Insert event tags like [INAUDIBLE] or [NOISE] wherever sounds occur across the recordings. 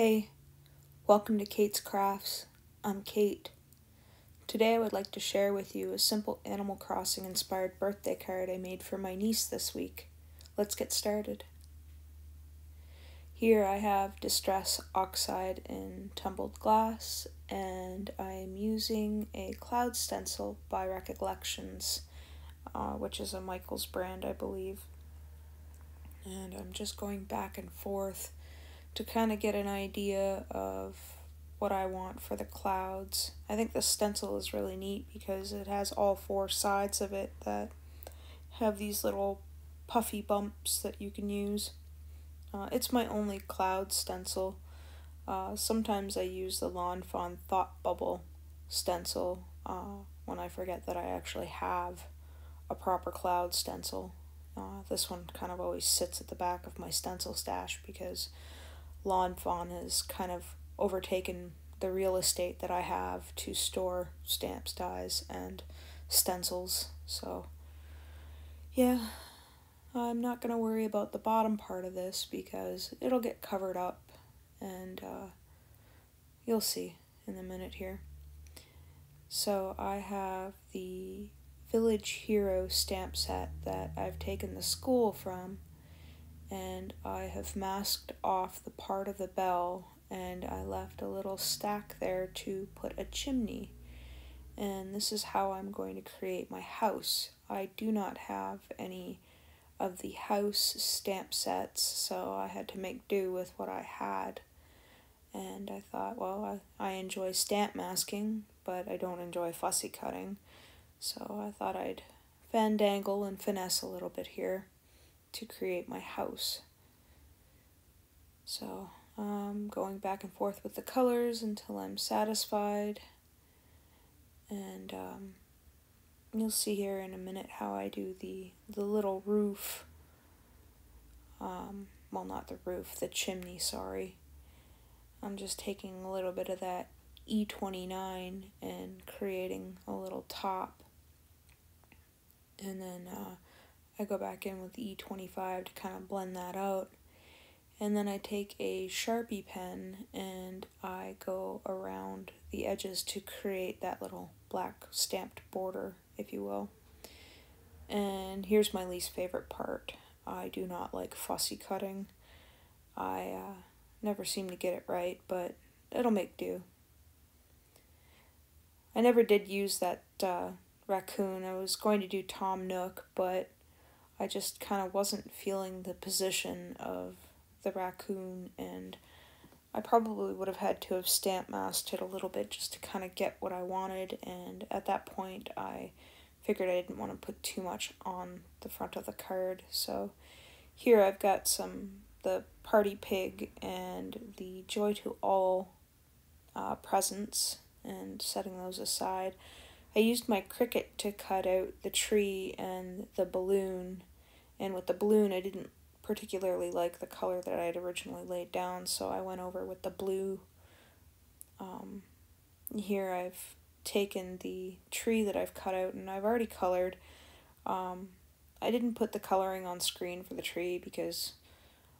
Hey, welcome to Kate's Crafts. I'm Kate. Today I would like to share with you a simple Animal Crossing inspired birthday card I made for my niece this week. Let's get started. Here I have Distress Oxide in tumbled glass, and I am using a cloud stencil by Recollections, uh, which is a Michaels brand, I believe. And I'm just going back and forth to kind of get an idea of what I want for the clouds. I think the stencil is really neat because it has all four sides of it that have these little puffy bumps that you can use. Uh, it's my only cloud stencil. Uh, sometimes I use the Lawn Fawn Thought Bubble stencil uh, when I forget that I actually have a proper cloud stencil. Uh, this one kind of always sits at the back of my stencil stash because Lawn Fawn has kind of overtaken the real estate that I have to store stamps, dies, and stencils. So, yeah, I'm not going to worry about the bottom part of this because it'll get covered up and uh, you'll see in a minute here. So, I have the Village Hero stamp set that I've taken the school from and I have masked off the part of the bell and I left a little stack there to put a chimney. And this is how I'm going to create my house. I do not have any of the house stamp sets, so I had to make do with what I had. And I thought, well, I, I enjoy stamp masking, but I don't enjoy fussy cutting. So I thought I'd fandangle and finesse a little bit here to create my house. So um, going back and forth with the colors until I'm satisfied. And um, you'll see here in a minute how I do the, the little roof. Um, well, not the roof, the chimney, sorry. I'm just taking a little bit of that E29 and creating a little top. And then uh, I go back in with the E25 to kind of blend that out. And then I take a Sharpie pen and I go around the edges to create that little black stamped border, if you will. And here's my least favorite part. I do not like fussy cutting. I uh, never seem to get it right, but it'll make do. I never did use that uh, raccoon. I was going to do Tom Nook, but I just kind of wasn't feeling the position of the raccoon, and I probably would have had to have stamp masked it a little bit just to kind of get what I wanted, and at that point I figured I didn't want to put too much on the front of the card, so here I've got some the party pig and the joy to all uh, presents and setting those aside. I used my Cricut to cut out the tree and the balloon and with the balloon, I didn't particularly like the color that I had originally laid down, so I went over with the blue. Um, here I've taken the tree that I've cut out and I've already colored. Um, I didn't put the coloring on screen for the tree because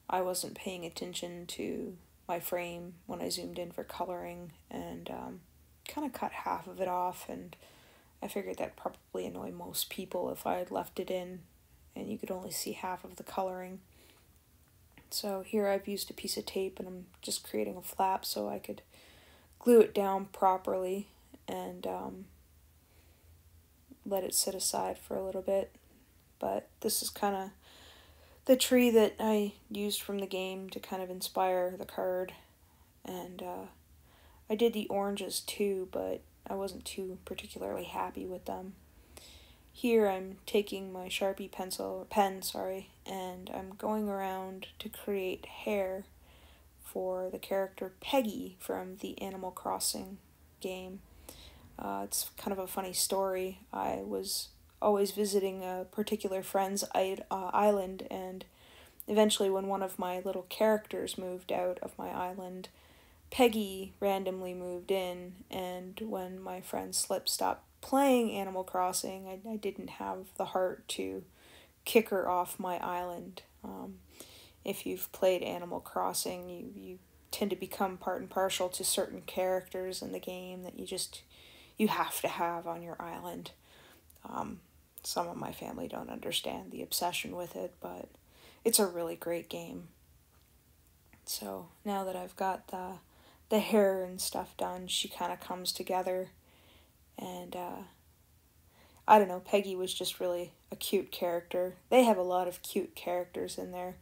I wasn't paying attention to my frame when I zoomed in for coloring and um, kind of cut half of it off and I figured that'd probably annoy most people if I had left it in and you could only see half of the coloring. So here I've used a piece of tape and I'm just creating a flap so I could glue it down properly and um, let it sit aside for a little bit. But this is kind of the tree that I used from the game to kind of inspire the card. And uh, I did the oranges too, but I wasn't too particularly happy with them. Here I'm taking my Sharpie pencil, pen, sorry, and I'm going around to create hair for the character Peggy from the Animal Crossing game. Uh, it's kind of a funny story. I was always visiting a particular friend's uh, island, and eventually, when one of my little characters moved out of my island, Peggy randomly moved in, and when my friend Slip stopped playing Animal Crossing, I, I didn't have the heart to kick her off my island. Um, if you've played Animal Crossing, you, you tend to become part and partial to certain characters in the game that you just you have to have on your island. Um, some of my family don't understand the obsession with it, but it's a really great game. So now that I've got the the hair and stuff done, she kind of comes together, and uh, I don't know. Peggy was just really a cute character. They have a lot of cute characters in there.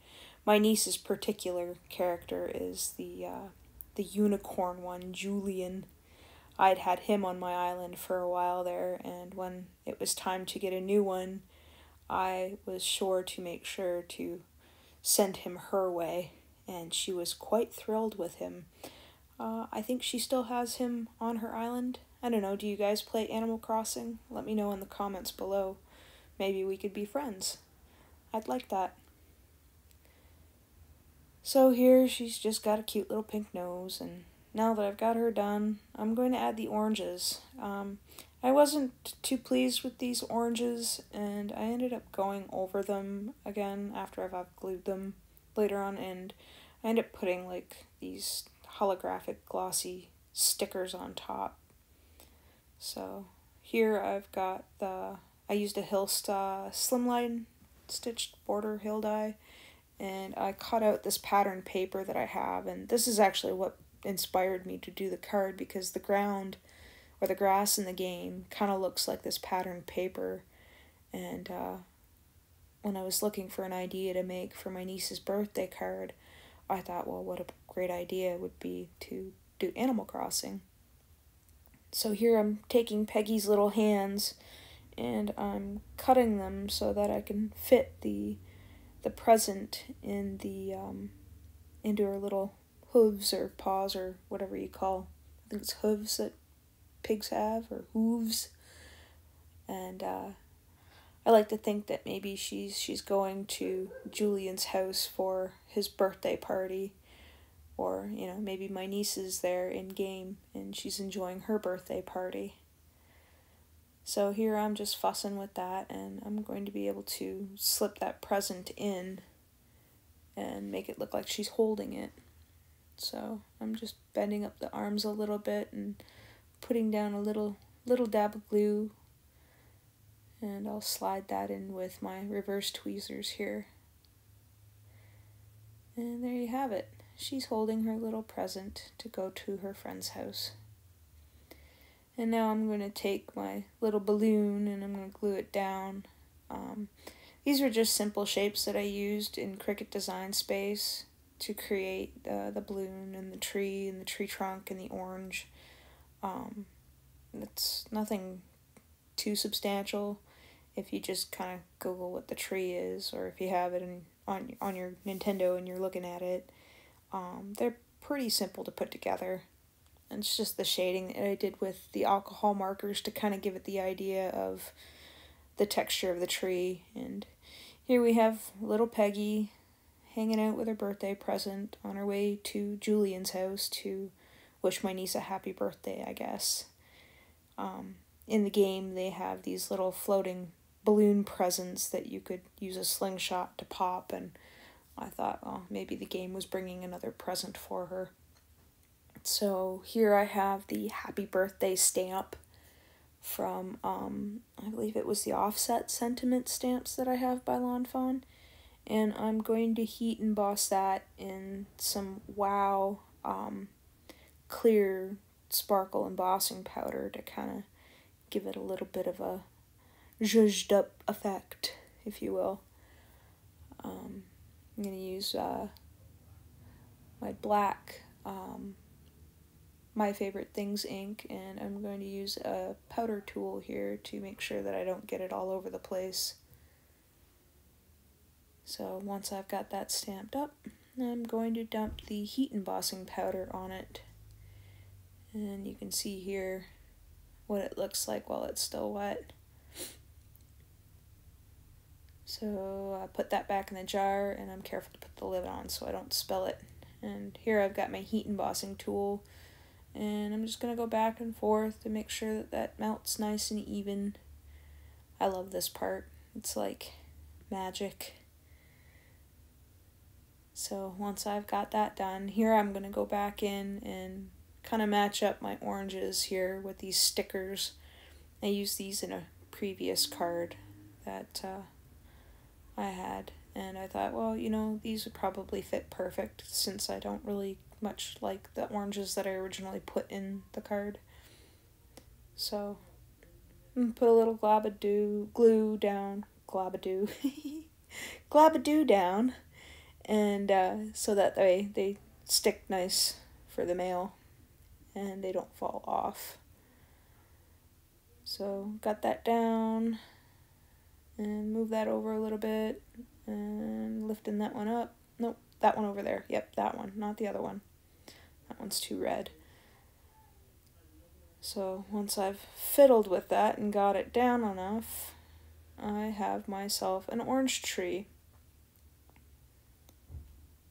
My niece's particular character is the uh, the unicorn one, Julian. I'd had him on my island for a while there, and when it was time to get a new one, I was sure to make sure to send him her way, and she was quite thrilled with him. Uh, I think she still has him on her island. I don't know, do you guys play Animal Crossing? Let me know in the comments below. Maybe we could be friends. I'd like that. So here she's just got a cute little pink nose and now that I've got her done, I'm going to add the oranges. Um, I wasn't too pleased with these oranges, and I ended up going over them again after I've glued them later on, and I ended up putting like these holographic glossy stickers on top. So here I've got the, I used a Hilsta Slimline stitched border hill die, and I cut out this pattern paper that I have, and this is actually what inspired me to do the card because the ground or the grass in the game kind of looks like this pattern paper. And uh, when I was looking for an idea to make for my niece's birthday card, I thought, well, what a great idea would be to do Animal Crossing. So here I'm taking Peggy's little hands and I'm cutting them so that I can fit the the present in the um, into her little hooves or paws or whatever you call. I think it's hooves that pigs have or hooves. And uh, I like to think that maybe she's she's going to Julian's house for his birthday party. Or, you know, maybe my niece is there in game and she's enjoying her birthday party. So here I'm just fussing with that and I'm going to be able to slip that present in and make it look like she's holding it. So I'm just bending up the arms a little bit and putting down a little little dab of glue and I'll slide that in with my reverse tweezers here. And there you have it. She's holding her little present to go to her friend's house. And now I'm going to take my little balloon and I'm going to glue it down. Um, these are just simple shapes that I used in Cricut Design Space to create the, the balloon and the tree and the tree trunk and the orange. Um, it's nothing too substantial if you just kind of Google what the tree is or if you have it in, on, on your Nintendo and you're looking at it. Um, they're pretty simple to put together. And it's just the shading that I did with the alcohol markers to kind of give it the idea of the texture of the tree. And here we have little Peggy hanging out with her birthday present on her way to Julian's house to wish my niece a happy birthday, I guess. Um, in the game, they have these little floating balloon presents that you could use a slingshot to pop, and I thought, oh, maybe the game was bringing another present for her. So here I have the happy birthday stamp from, um, I believe it was the offset sentiment stamps that I have by Lawn Fawn and I'm going to heat emboss that in some wow um, clear sparkle embossing powder to kind of give it a little bit of a zhuzhed up effect, if you will. Um, I'm going to use uh, my black um, My Favorite Things ink, and I'm going to use a powder tool here to make sure that I don't get it all over the place. So once I've got that stamped up, I'm going to dump the heat embossing powder on it. And you can see here what it looks like while it's still wet. So I put that back in the jar and I'm careful to put the lid on so I don't spill it. And here I've got my heat embossing tool and I'm just going to go back and forth to make sure that that melts nice and even. I love this part. It's like magic. So once I've got that done, here I'm going to go back in and kind of match up my oranges here with these stickers. I used these in a previous card that uh, I had and I thought, well, you know, these would probably fit perfect since I don't really much like the oranges that I originally put in the card. So, put a little glabadoo glue down, glabadoo, [LAUGHS] glabadoo down, and uh, so that they they stick nice for the mail, and they don't fall off. So got that down, and move that over a little bit, and lifting that one up. Nope, that one over there. Yep, that one, not the other one. That one's too red. So once I've fiddled with that and got it down enough, I have myself an orange tree.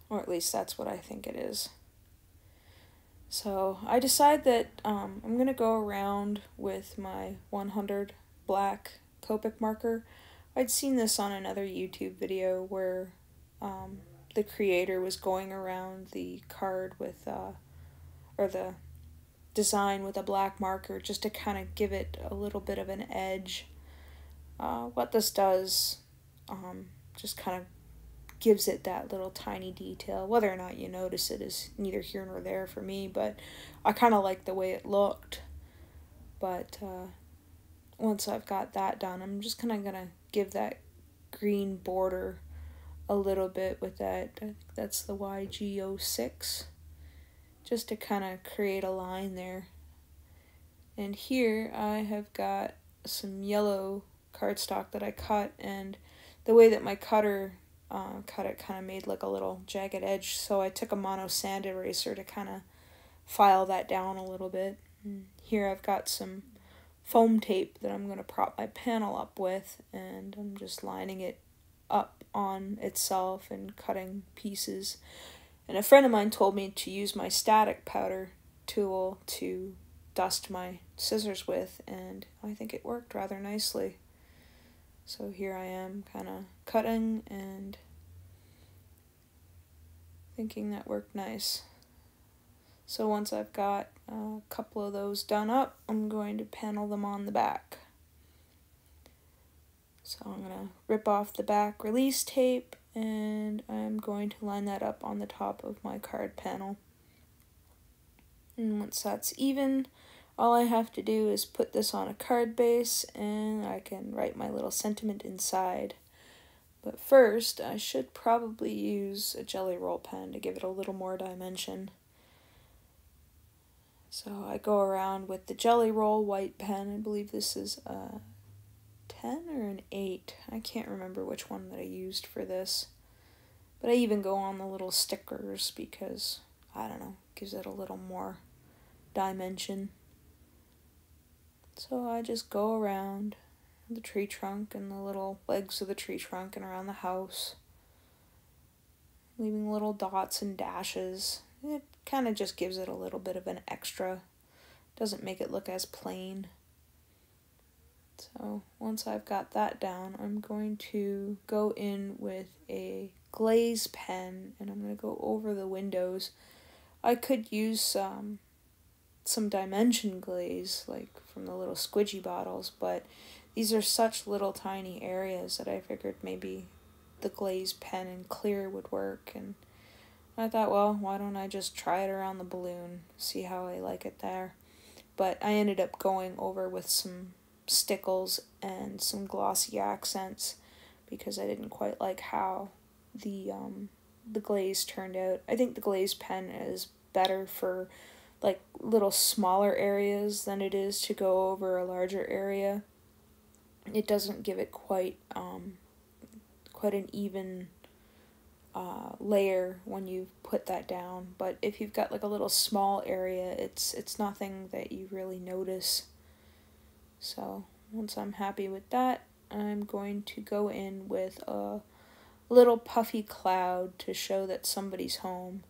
Or at least that's what I think it is. So I decide that um, I'm going to go around with my 100 black Copic marker. I'd seen this on another YouTube video where um, the creator was going around the card with, uh, or the design with a black marker just to kind of give it a little bit of an edge. Uh, what this does um, just kind of gives it that little tiny detail. Whether or not you notice it is neither here nor there for me, but I kind of like the way it looked. But uh, once I've got that done, I'm just kind of going to give that green border a little bit with that. I think that's the YG06 just to kind of create a line there. And here I have got some yellow cardstock that I cut and the way that my cutter uh, cut it kind of made like a little jagged edge so I took a mono sand eraser to kind of file that down a little bit. And here I've got some foam tape that I'm going to prop my panel up with and I'm just lining it up on itself and cutting pieces. And a friend of mine told me to use my static powder tool to dust my scissors with, and I think it worked rather nicely. So here I am kind of cutting and thinking that worked nice. So once I've got a couple of those done up, I'm going to panel them on the back. So I'm going to rip off the back release tape and I'm going to line that up on the top of my card panel. And once that's even, all I have to do is put this on a card base and I can write my little sentiment inside. But first, I should probably use a Gelly Roll pen to give it a little more dimension. So I go around with the Gelly Roll white pen. I believe this is a 10 or an 8. I can't remember which one that I used for this. But I even go on the little stickers because, I don't know, gives it a little more dimension. So I just go around the tree trunk and the little legs of the tree trunk and around the house, leaving little dots and dashes. It kind of just gives it a little bit of an extra, doesn't make it look as plain. So once I've got that down, I'm going to go in with a glaze pen and I'm going to go over the windows. I could use um, some dimension glaze, like from the little squidgy bottles, but these are such little tiny areas that I figured maybe the glaze pen and clear would work. And I thought, well, why don't I just try it around the balloon, see how I like it there. But I ended up going over with some stickles and some glossy accents because I didn't quite like how the um the glaze turned out. I think the glaze pen is better for like little smaller areas than it is to go over a larger area. It doesn't give it quite um quite an even uh, layer when you put that down. But if you've got like a little small area, it's it's nothing that you really notice. So once I'm happy with that, I'm going to go in with a little puffy cloud to show that somebody's home.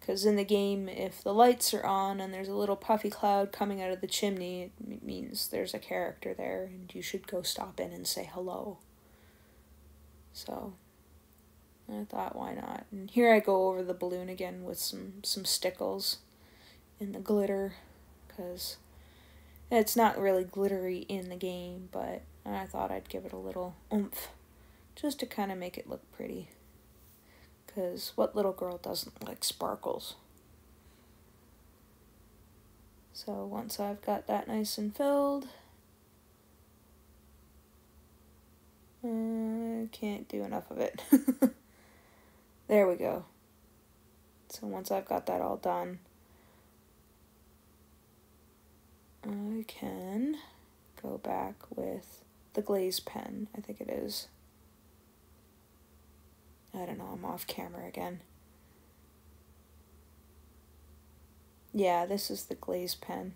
Because in the game, if the lights are on and there's a little puffy cloud coming out of the chimney, it means there's a character there and you should go stop in and say hello. So I thought, why not? And here I go over the balloon again with some, some stickles in the glitter, because it's not really glittery in the game, but I thought I'd give it a little oomph, just to kind of make it look pretty. Because what little girl doesn't like sparkles? So once I've got that nice and filled, I can't do enough of it. [LAUGHS] there we go. So once I've got that all done, I can go back with the glaze pen, I think it is. I don't know, I'm off camera again. Yeah, this is the glaze pen.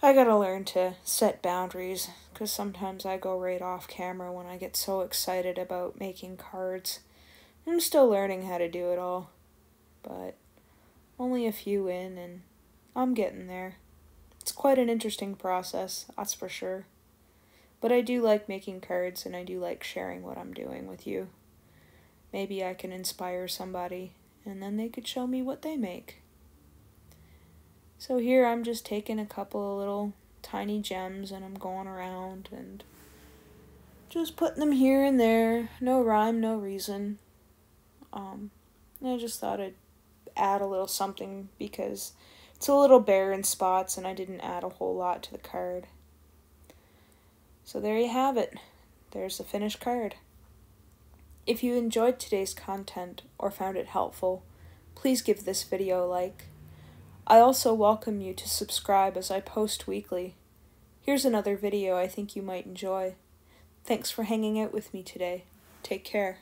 I gotta learn to set boundaries, because sometimes I go right off camera when I get so excited about making cards. I'm still learning how to do it all, but only a few in, and I'm getting there. It's quite an interesting process, that's for sure. But I do like making cards, and I do like sharing what I'm doing with you. Maybe I can inspire somebody, and then they could show me what they make. So here I'm just taking a couple of little tiny gems and I'm going around and just putting them here and there. No rhyme, no reason. Um, I just thought I'd add a little something because it's a little bare in spots and I didn't add a whole lot to the card. So there you have it. There's the finished card. If you enjoyed today's content or found it helpful, please give this video a like. I also welcome you to subscribe as I post weekly. Here's another video I think you might enjoy. Thanks for hanging out with me today. Take care.